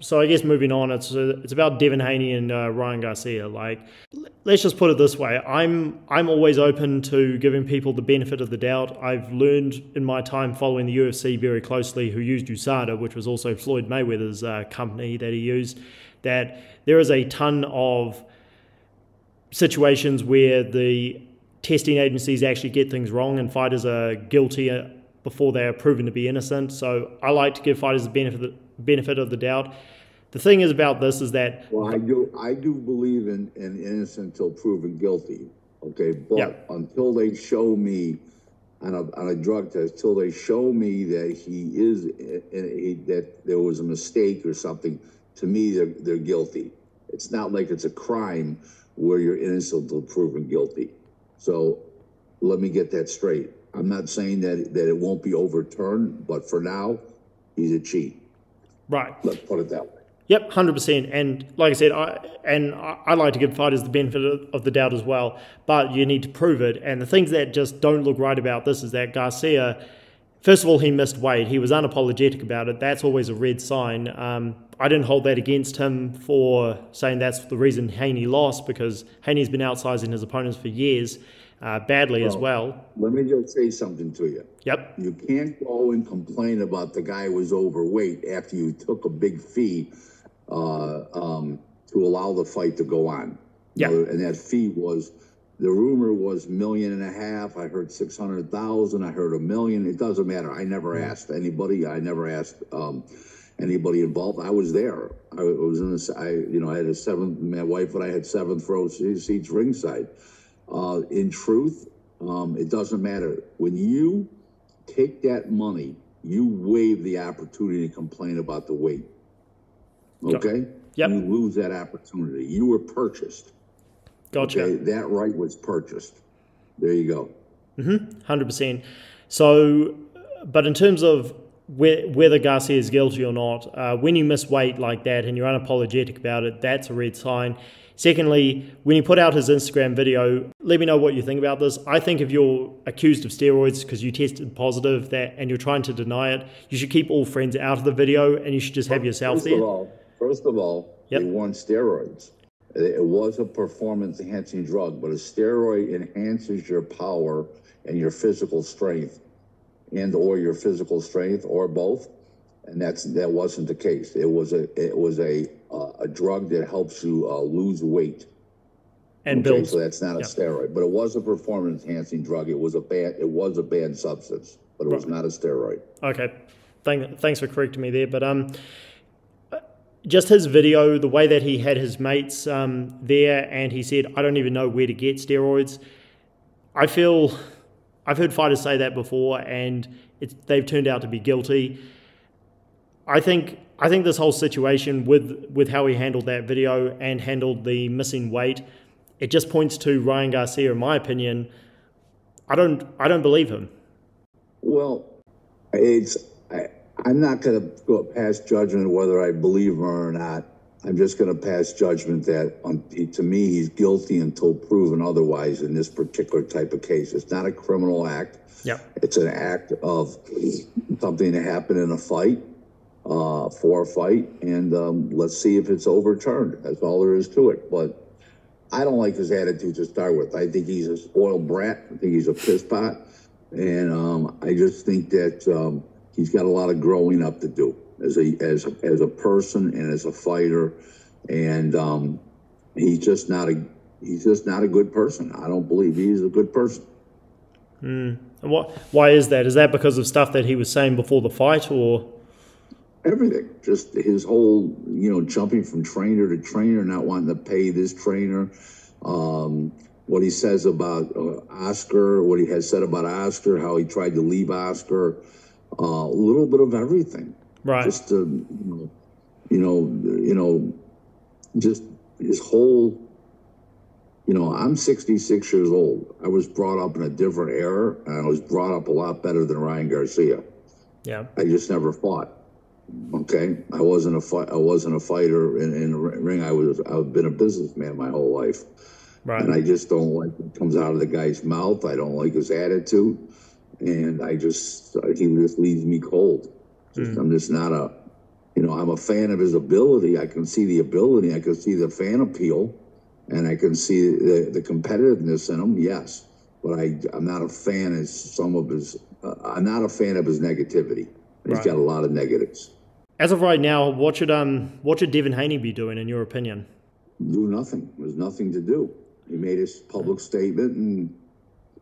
So I guess moving on, it's uh, it's about Devin Haney and uh, Ryan Garcia. Like, let's just put it this way: I'm I'm always open to giving people the benefit of the doubt. I've learned in my time following the UFC very closely, who used USADA, which was also Floyd Mayweather's uh, company that he used, that there is a ton of situations where the testing agencies actually get things wrong and fighters are guilty uh, before they are proven to be innocent. So I like to give fighters the benefit benefit of the doubt. The thing is about this is that well, I do I do believe in, in innocent until proven guilty. Okay, but yeah. until they show me on a, on a drug test, till they show me that he is eh, eh, that there was a mistake or something, to me they're they're guilty. It's not like it's a crime where you're innocent until proven guilty. So let me get that straight. I'm not saying that that it won't be overturned, but for now, he's a cheat. Right. Let's put it that way. Yep, hundred percent. And like I said, I and I like to give fighters the benefit of the doubt as well, but you need to prove it. And the things that just don't look right about this is that Garcia, first of all, he missed weight. He was unapologetic about it. That's always a red sign. Um, I didn't hold that against him for saying that's the reason Haney lost because Haney's been outsizing his opponents for years uh, badly well, as well. Let me just say something to you. Yep. You can't go and complain about the guy was overweight after you took a big fee uh, um, to allow the fight to go on. Yeah. and that fee was the rumor was million and a half. I heard six hundred thousand. I heard a million. It doesn't matter. I never mm-hmm. asked anybody. I never asked um, anybody involved. I was there. I was in the. I you know I had a seventh. My wife and I had seventh row seats ringside. Uh, in truth, um, it doesn't matter. When you take that money, you waive the opportunity to complain about the weight. Okay? Yep. You lose that opportunity. You were purchased. Gotcha. Okay? That right was purchased. There you go. Mm-hmm. 100%. So, but in terms of whether Garcia is guilty or not, uh, when you miss weight like that and you're unapologetic about it, that's a red sign. Secondly, when you put out his Instagram video, let me know what you think about this. I think if you're accused of steroids because you tested positive that and you're trying to deny it, you should keep all friends out of the video and you should just have yourself first there. Of all, first of all, yep. they weren't steroids. It was a performance enhancing drug, but a steroid enhances your power and your physical strength and or your physical strength or both and that's that wasn't the case. It was a it was a uh, a drug that helps you uh, lose weight. And okay, builds. So that's not a steroid, but it was a performance enhancing drug. It was a bad it was a bad substance, but it was not a steroid. Okay, Thank, thanks for correcting me there. But um, just his video, the way that he had his mates um, there, and he said, "I don't even know where to get steroids." I feel I've heard fighters say that before, and they've turned out to be guilty. I think I think this whole situation with with how he handled that video and handled the missing weight, it just points to Ryan Garcia, in my opinion. I don't I don't believe him. Well, it's I, I'm not going to go past judgment whether I believe him or not. I'm just going to pass judgment that, um, to me, he's guilty until proven otherwise in this particular type of case. It's not a criminal act. Yeah. It's an act of something that happened in a fight uh, for a fight, and um, let's see if it's overturned. That's all there is to it. But I don't like his attitude to start with. I think he's a spoiled brat. I think he's a piss pot, and um, I just think that um, he's got a lot of growing up to do as a as as a person and as a fighter, and um, he's just not a he's just not a good person. I don't believe he's a good person. Mm. And what? Why is that? Is that because of stuff that he was saying before the fight, or? everything. Just his whole, you know, jumping from trainer to trainer, not wanting to pay this trainer. Um, what he says about uh, Oscar, what he has said about Oscar, how he tried to leave Oscar, uh, a little bit of everything. Right. Just to, you know, you know, you know, just his whole. You know, I'm 66 years old. I was brought up in a different era, and I was brought up a lot better than Ryan Garcia. Yeah. I just never fought. Okay, I wasn't a fight. I wasn't a fighter in, in the ring. I was. I've been a businessman my whole life, right. and I just don't like what comes out of the guy's mouth. I don't like his attitude, and I just he just leaves me cold. Just, mm. I'm just not a. You know, I'm a fan of his ability. I can see the ability. I can see the fan appeal, and I can see the, the competitiveness in him. Yes, but I I'm not a fan of some of his. Uh, I'm not a fan of his negativity. He's Right. got a lot of negatives. As of right now, what should um what should Devin Haney be doing in your opinion? Do nothing. There's nothing to do. He made his public statement, and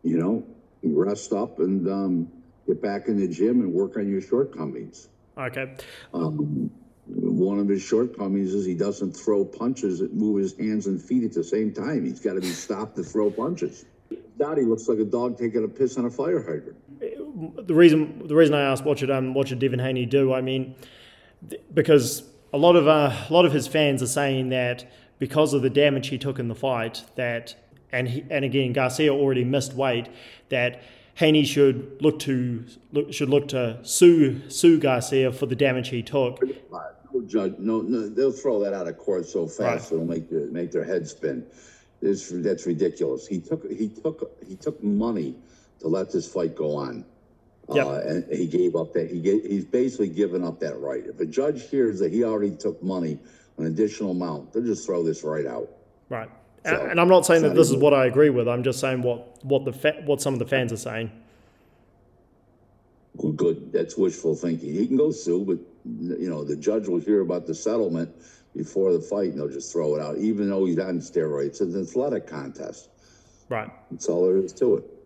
you know, rest up and um, get back in the gym and work on your shortcomings. Okay. Um, one of his shortcomings is he doesn't throw punches that move his hands and feet at the same time. He's got to be stopped to throw punches. Dottie looks like a dog taking a piss on a fire hydrant. the reason the reason I asked what should um what should Devin Haney do, I mean, th- because a lot of uh, a lot of his fans are saying that because of the damage he took in the fight, that and he, and again Garcia already missed weight, that Haney should look to look, should look to sue sue Garcia for the damage he took. No judge, no, no, they'll throw that out of court so fast Right. it'll make their, make their head spin. It's, that's ridiculous. He took he took he took money to let this fight go on. Yep. Uh, and he gave up that he gave, he's basically given up that right. If a judge hears that he already took money, an additional amount, they'll just throw this right out. Right. So, and, and I'm not saying that not this is what I agree with. I'm just saying what what the fa- what some of the fans are saying. Well, good. That's wishful thinking. He can go sue, but you know the judge will hear about the settlement before the fight, and they'll just throw it out, even though he's on steroids. It's an athletic contest. Right. That's all there is to it.